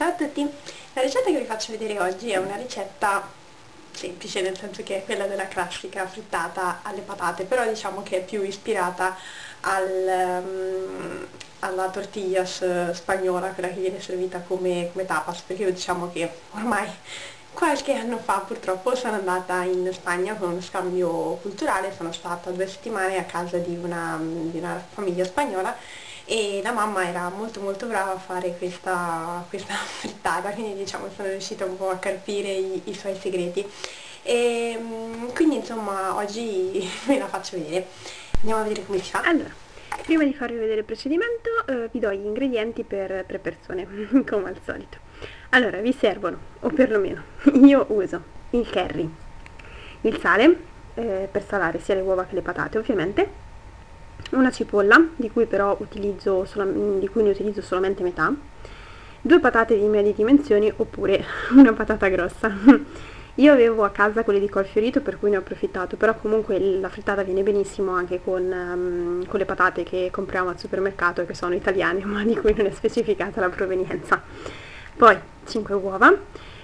Ciao a tutti! La ricetta che vi faccio vedere oggi è una ricetta semplice, nel senso che è quella della classica frittata alle patate, però diciamo che è più ispirata al, um, alla tortilla spagnola, quella che viene servita come, come tapas, perché io diciamo che ormai qualche anno fa purtroppo sono andata in Spagna con uno scambio culturale, sono stata due settimane a casa di una, di una famiglia spagnola e la mamma era molto molto brava a fare questa, questa frittata, quindi diciamo sono riuscita un po' a carpire i, i suoi segreti. E mm, quindi insomma oggi ve la faccio vedere. Andiamo a vedere come si fa. Allora, prima di farvi vedere il procedimento eh, vi do gli ingredienti per tre persone, come al solito. Allora, vi servono, o perlomeno io uso il curry, il sale eh, per salare sia le uova che le patate ovviamente, una cipolla di cui però utilizzo di cui ne utilizzo solamente metà, due patate di medie dimensioni oppure una patata grossa. Io avevo a casa quelle di col fiorito per cui ne ho approfittato, però comunque la frittata viene benissimo anche con, um, con le patate che compriamo al supermercato e che sono italiane ma di cui non è specificata la provenienza. Poi 5 uova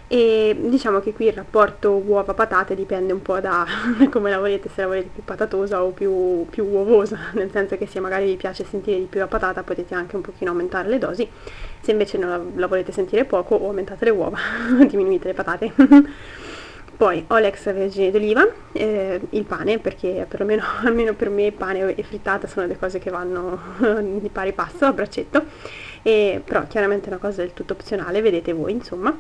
e diciamo che qui il rapporto uova-patate dipende un po' da, come la volete, se la volete più patatosa o più, più, uovosa, nel senso che se magari vi piace sentire di più la patata potete anche un pochino aumentare le dosi, se invece non la, la volete sentire poco o aumentate le uova, diminuite le patate. Poi ho l'extravergine d'oliva, eh, il pane, perché perlomeno almeno per me pane e frittata sono le cose che vanno di pari passo a braccetto. E, però chiaramente è una cosa del tutto opzionale, vedete voi insomma.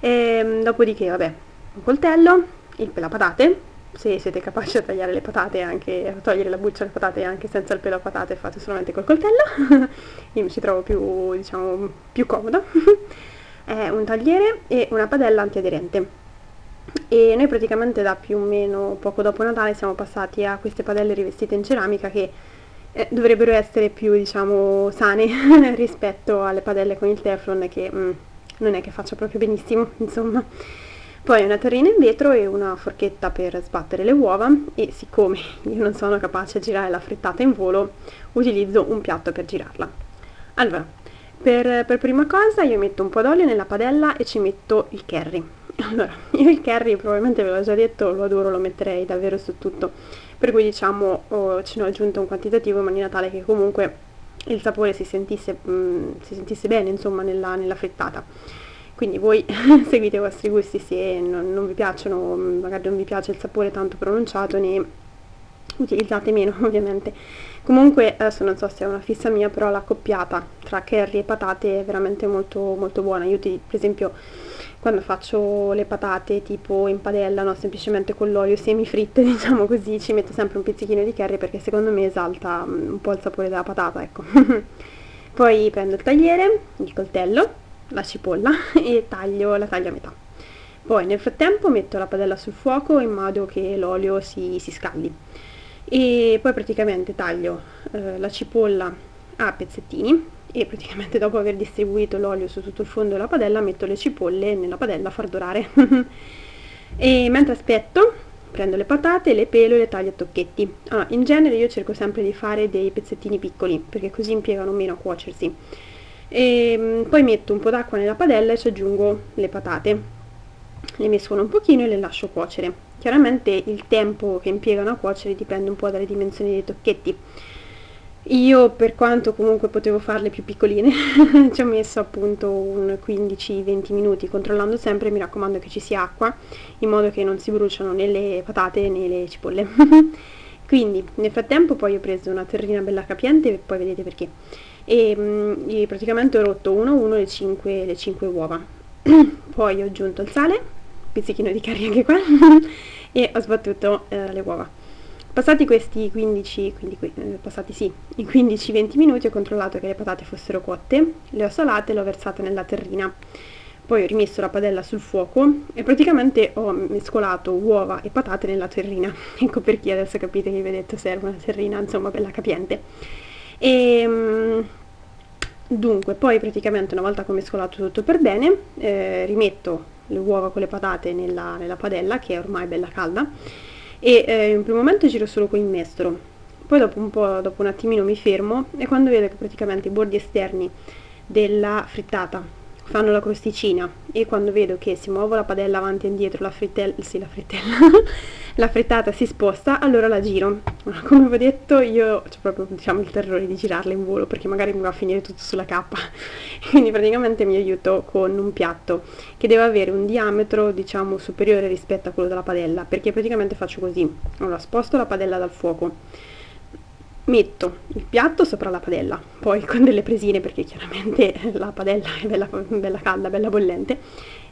E, ehm, dopodiché vabbè, un coltello, il pelo patate, se siete capaci a tagliare le patate anche a togliere la buccia alle patate anche senza il pelo a patate fate solamente col coltello. Io mi ci trovo più diciamo più comoda è un tagliere e una padella antiaderente e noi praticamente da più o meno poco dopo Natale siamo passati a queste padelle rivestite in ceramica che eh, dovrebbero essere più diciamo sane rispetto alle padelle con il teflon che mm, non è che faccia proprio benissimo insomma. Poi una terrina in vetro e una forchetta per sbattere le uova e siccome io non sono capace a girare la frittata in volo utilizzo un piatto per girarla. Allora per, per prima cosa io metto un po' d'olio nella padella e ci metto il curry allora io il curry probabilmente ve l'ho già detto lo adoro lo metterei davvero su tutto. Per cui diciamo oh, ce ne ho aggiunto un quantitativo in maniera tale che comunque il sapore si sentisse, mh, mm, si sentisse bene insomma nella, nella frittata. Quindi voi seguite i vostri gusti se non, non, vi piacciono magari non vi piace il sapore tanto pronunciato ne utilizzate meno ovviamente. Comunque adesso non so se è una fissa mia però la coppiata tra curry e patate è veramente molto molto buona. Io ti, per esempio quando faccio le patate tipo in padella, no, semplicemente con l'olio semifritte, diciamo così, ci metto sempre un pizzichino di curry perché secondo me esalta mm, un po' il sapore della patata, ecco. Poi prendo il tagliere, il coltello, la cipolla e taglio, la taglio a metà. Poi nel frattempo metto la padella sul fuoco in modo che l'olio si, si scaldi. E poi praticamente taglio eh, la cipolla a pezzettini e praticamente dopo aver distribuito l'olio su tutto il fondo della padella metto le cipolle nella padella a far dorare. E mentre aspetto prendo le patate, le pelo e le taglio a tocchetti. Allora, in genere io cerco sempre di fare dei pezzettini piccoli perché così impiegano meno a cuocersi. E mm, poi metto un po' d'acqua nella padella e ci aggiungo le patate. Le mescolo un pochino e le lascio cuocere. Chiaramente il tempo che impiegano a cuocere dipende un po' dalle dimensioni dei tocchetti io per quanto comunque potevo farle più piccoline ci ho messo appunto un 15-20 minuti controllando sempre, mi raccomando che ci sia acqua in modo che non si bruciano né le patate né le cipolle. Quindi nel frattempo poi ho preso una terrina bella capiente e poi vedete perché. E, mh, mm, praticamente ho rotto uno a uno le 5, le 5 uova. Poi ho aggiunto il sale pizzichino di curry anche qua e ho sbattuto eh, le uova Passati questi 15, quindi eh, passati sì, i 15-20 minuti ho controllato che le patate fossero cotte, le ho salate e le ho versate nella terrina. Poi ho rimesso la padella sul fuoco e praticamente ho mescolato uova e patate nella terrina. Ecco perché adesso capite che vi ho detto serve una terrina, insomma, bella capiente. E, ehm, dunque, poi praticamente una volta che ho mescolato tutto per bene, eh, rimetto le uova con le patate nella, nella padella, che è ormai bella calda, e eh, in primo momento giro solo con il mestolo poi dopo un po', dopo un attimino mi fermo e quando vedo che praticamente i bordi esterni della frittata fanno la crosticina e quando vedo che si muove la padella avanti e indietro, la frittella, sì la frittella, la frittata si sposta, allora la giro. Come vi ho detto io ho proprio diciamo il terrore di girarla in volo perché magari mi va a finire tutto sulla cappa. Quindi praticamente mi aiuto con un piatto che deve avere un diametro diciamo superiore rispetto a quello della padella perché praticamente faccio così. Allora sposto la padella dal fuoco metto il piatto sopra la padella, poi con delle presine perché chiaramente la padella è bella, bella calda, bella bollente,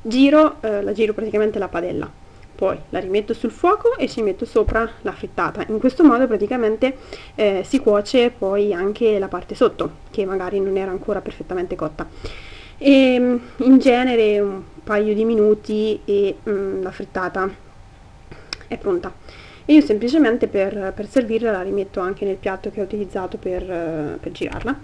giro, eh, la giro praticamente la padella, poi la rimetto sul fuoco e ci metto sopra la frittata. In questo modo praticamente eh, si cuoce poi anche la parte sotto, che magari non era ancora perfettamente cotta. E in genere un paio di minuti e mm, la frittata è pronta e io semplicemente per, per servirla la rimetto anche nel piatto che ho utilizzato per, per girarla.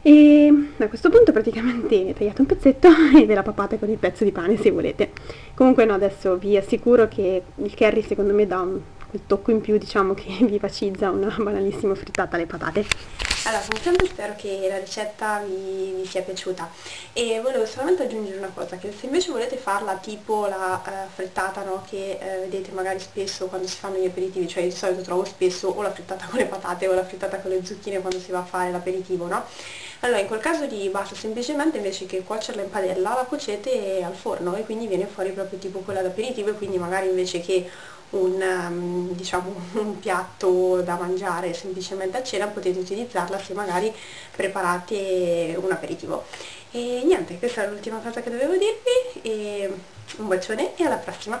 E a questo punto praticamente tagliate un pezzetto e ve la papate con il pezzo di pane se volete. Comunque no adesso vi assicuro che il curry secondo me dà un, quel tocco in più diciamo che vivacizza una banalissima frittata alle patate allora, sempre spero che la ricetta vi, vi, sia piaciuta e volevo solamente aggiungere una cosa, che se invece volete farla tipo la uh, frittata no, che uh, vedete magari spesso quando si fanno gli aperitivi, cioè di solito trovo spesso o la frittata con le patate o la frittata con le zucchine quando si va a fare l'aperitivo, no? Allora in quel caso lì basta semplicemente invece che cuocerla in padella la cuocete al forno e quindi viene fuori proprio tipo quella d'aperitivo e quindi magari invece che un, um, diciamo, un piatto da mangiare semplicemente a cena potete utilizzarla se magari preparate un aperitivo. E niente questa è l'ultima cosa che dovevo dirvi e un bacione e alla prossima